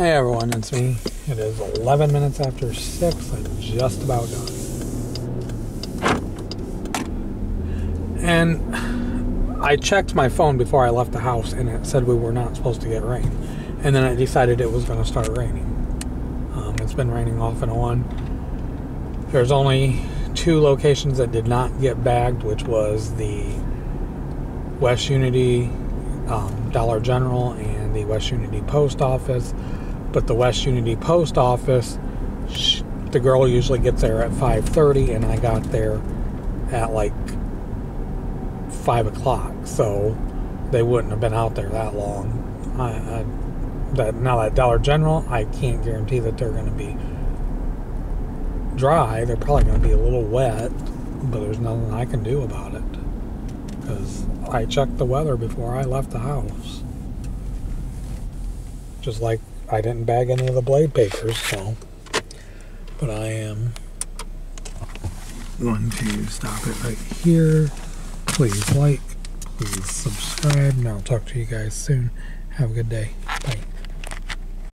Hey everyone, it's me. It is 11 minutes after 6. I'm just about done. And I checked my phone before I left the house and it said we were not supposed to get rain. And then I decided it was going to start raining. Um, it's been raining off and on. There's only two locations that did not get bagged, which was the West Unity um, Dollar General and the West Unity Post Office. But the West Unity Post Office, sh- the girl usually gets there at 5:30, and I got there at like five o'clock. So they wouldn't have been out there that long. I, I that now that Dollar General, I can't guarantee that they're going to be dry. They're probably going to be a little wet, but there's nothing I can do about it because I checked the weather before I left the house. Just like I didn't bag any of the blade papers, so. But I am going to stop it right here. Please like, please subscribe, and I'll talk to you guys soon. Have a good day. Bye.